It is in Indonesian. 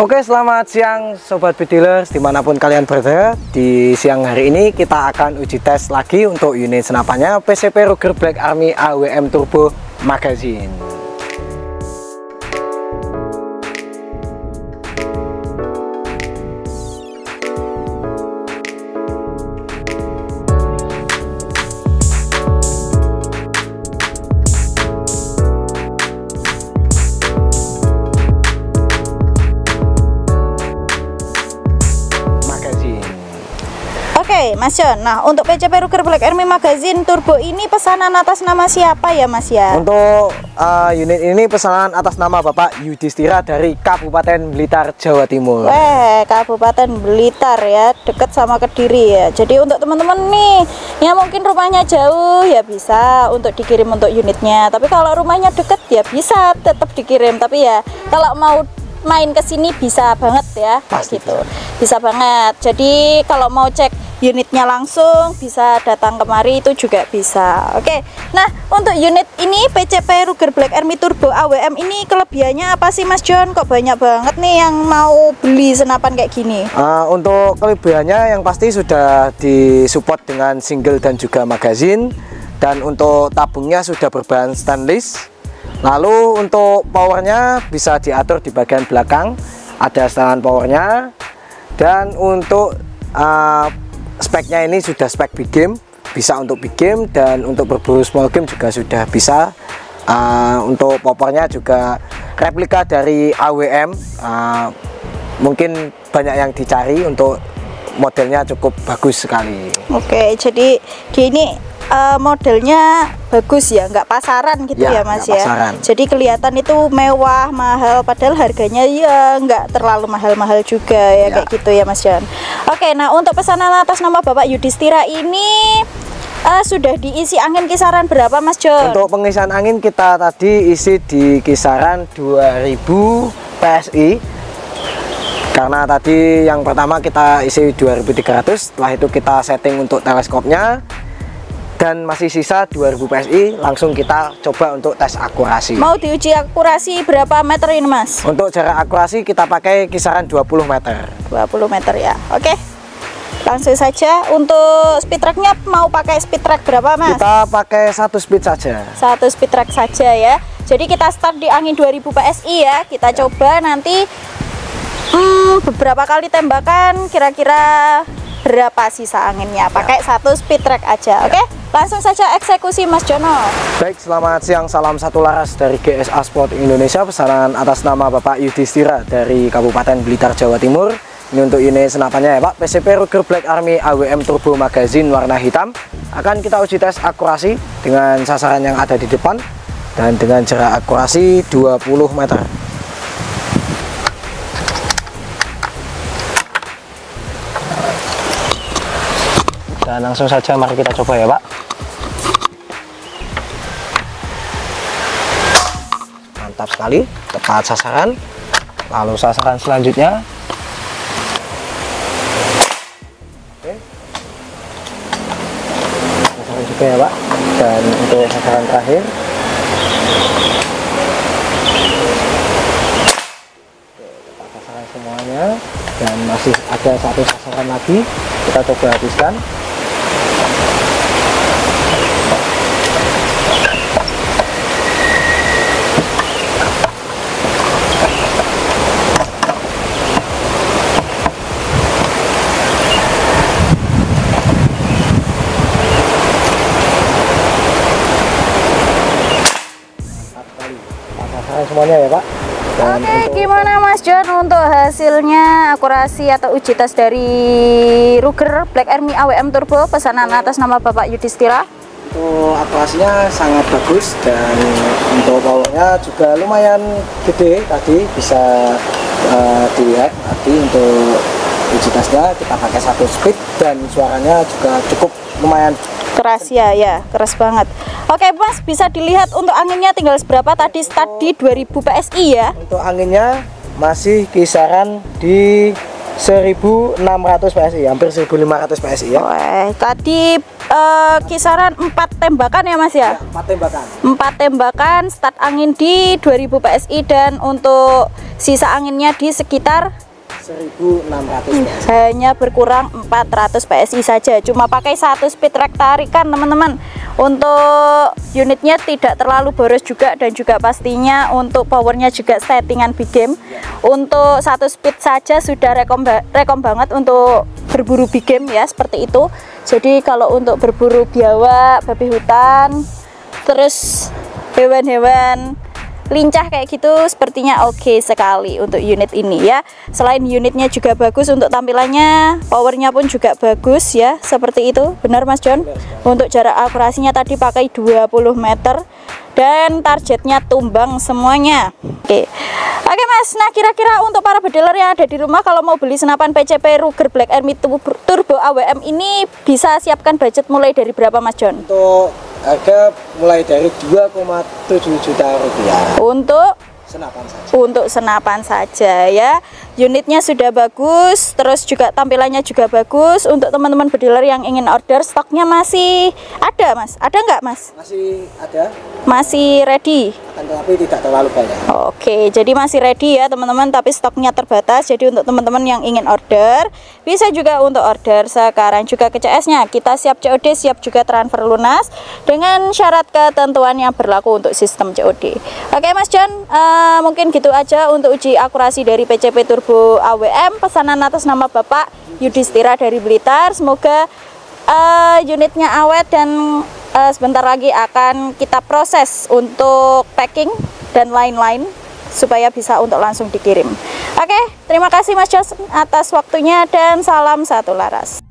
Oke selamat siang Sobat Bidilers di mana pun kalian berada. Di siang hari ini kita akan uji tes lagi untuk unit senapannya PCP Ruger Black Army AWM Turbo Magazine Mas John. Nah, untuk PCP Ruger Black Army Magazine Turbo ini pesanan atas nama siapa ya, Mas ya? Untuk uh, unit ini pesanan atas nama Bapak Yudhistira dari Kabupaten Blitar, Jawa Timur. Weh, Kabupaten Blitar ya, deket sama Kediri ya. Jadi untuk teman-teman nih yang mungkin rumahnya jauh ya bisa untuk dikirim untuk unitnya. Tapi kalau rumahnya deket ya bisa tetap dikirim. Tapi ya kalau mau main ke sini bisa banget ya, Pasti gitu. Bisa. banget. Jadi kalau mau cek unitnya langsung bisa datang kemari itu juga bisa oke nah untuk unit ini PCP Ruger Black Army Turbo AWM ini kelebihannya apa sih Mas John kok banyak banget nih yang mau beli senapan kayak gini uh, untuk kelebihannya yang pasti sudah disupport dengan single dan juga magazine dan untuk tabungnya sudah berbahan stainless lalu untuk powernya bisa diatur di bagian belakang. Ada setelan powernya. Dan untuk uh, speknya ini sudah spek big game bisa untuk big game dan untuk berburu small game juga sudah bisa. Uh, untuk popornya juga replika dari AWM uh, mungkin banyak yang dicari untuk modelnya cukup bagus sekali. Oke jadi ini uh, modelnya bagus ya nggak pasaran gitu ya, ya mas ya. pasaran. jadi kelihatan itu mewah mahal padahal harganya ya nggak terlalu mahal-mahal juga ya, ya. kayak gitu ya mas Jan. Oke nah untuk pesanan atas nama Bapak Yudhistira ini uh, sudah diisi angin kisaran berapa Mas John? Untuk pengisian angin kita tadi isi di kisaran 2000 PSI karena tadi yang pertama kita isi 2300 setelah itu kita setting untuk teleskopnya dan masih sisa 2000 PSI langsung kita coba untuk tes akurasi mau diuji akurasi berapa meter ini mas? untuk jarak akurasi kita pakai kisaran 20 meter 20 meter ya oke langsung saja untuk speed tracknya mau pakai speed track berapa mas? kita pakai satu speed saja satu speed track saja ya jadi kita start di angin 2000 PSI ya kita ya. coba nanti hmm, beberapa kali tembakan kira-kira berapa sisa anginnya pakai ya. satu speed track aja oke okay? Langsung saja eksekusi Mas Jono. Baik, selamat siang. Salam satu laras dari GSA Sport Indonesia. Pesanan atas nama Bapak Yudhistira dari Kabupaten Blitar, Jawa Timur. Ini untuk ini senapannya ya Pak. PCP Ruger Black Army AWM Turbo Magazine warna hitam. Akan kita uji tes akurasi dengan sasaran yang ada di depan. Dan dengan jarak akurasi 20 meter. Dan langsung saja mari kita coba ya Pak. Mantap sekali. Tepat sasaran. Lalu sasaran selanjutnya. Oke. Sasaran juga ya pak. Dan untuk sasaran terakhir. Sasaran semuanya. Dan masih ada satu sasaran lagi. Kita coba habiskan semuanya ya Pak? Dan Oke gimana Mas John untuk hasilnya akurasi atau uji tes dari Ruger Black Army AWM Turbo pesanan atas nama Bapak Yudhistira untuk akurasinya sangat bagus dan untuk powernya juga lumayan gede tadi bisa uh, dilihat. Tadi untuk uji tesnya kita pakai satu speed dan suaranya juga cukup lumayan. Keras ya ya keras banget oke mas bisa dilihat untuk anginnya tinggal seberapa tadi start di 2000 PSI ya untuk anginnya masih kisaran di 1600 PSI, hampir 1500 PSI ya. Wah, tadi uh, kisaran 4 tembakan ya Mas ya? ya 4 tembakan. 4 tembakan, start angin di 2000 PSI dan untuk sisa anginnya di sekitar 1600 hanya berkurang 400 PSI saja cuma pakai satu speed track tarikan teman-teman untuk unitnya tidak terlalu boros juga dan juga pastinya untuk powernya juga settingan big game. Untuk satu speed saja sudah rekom, rekom banget untuk berburu big game ya seperti itu. Jadi kalau untuk berburu biawak babi hutan terus hewan-hewan lincah kayak gitu sepertinya oke okay sekali untuk unit ini ya. Selain unitnya juga bagus untuk tampilannya powernya pun juga bagus ya seperti itu. Benar Mas John? Untuk jarak akurasinya tadi pakai 20 meter dan targetnya tumbang semuanya. Oke. Okay. Oke mas, nah kira-kira untuk para bedeler yang ada di rumah kalau mau beli senapan PCP Ruger Black Army Turbo AWM ini bisa siapkan budget mulai dari berapa mas John? Untuk harga mulai dari 2,7 juta rupiah untuk senapan saja. Untuk senapan saja ya. Unitnya sudah bagus, terus juga tampilannya juga bagus. Untuk teman-teman bediler yang ingin order, stoknya masih ada, Mas. Ada nggak, Mas? Masih ada. Masih ready. Tetapi tidak terlalu banyak. Oke, jadi masih ready ya, teman-teman, tapi stoknya terbatas. Jadi untuk teman-teman yang ingin order, bisa juga untuk order sekarang juga ke CS-nya. Kita siap COD, siap juga transfer lunas dengan syarat ketentuan yang berlaku untuk sistem COD. Oke, Mas John, uh, mungkin gitu aja untuk uji akurasi dari PCP Turbo AWM pesanan atas nama Bapak Yudhistira dari Blitar semoga uh, unitnya awet dan uh, sebentar lagi akan kita proses untuk packing dan lain-lain supaya bisa untuk langsung dikirim. Oke terima kasih Mas Jos atas waktunya dan salam satu laras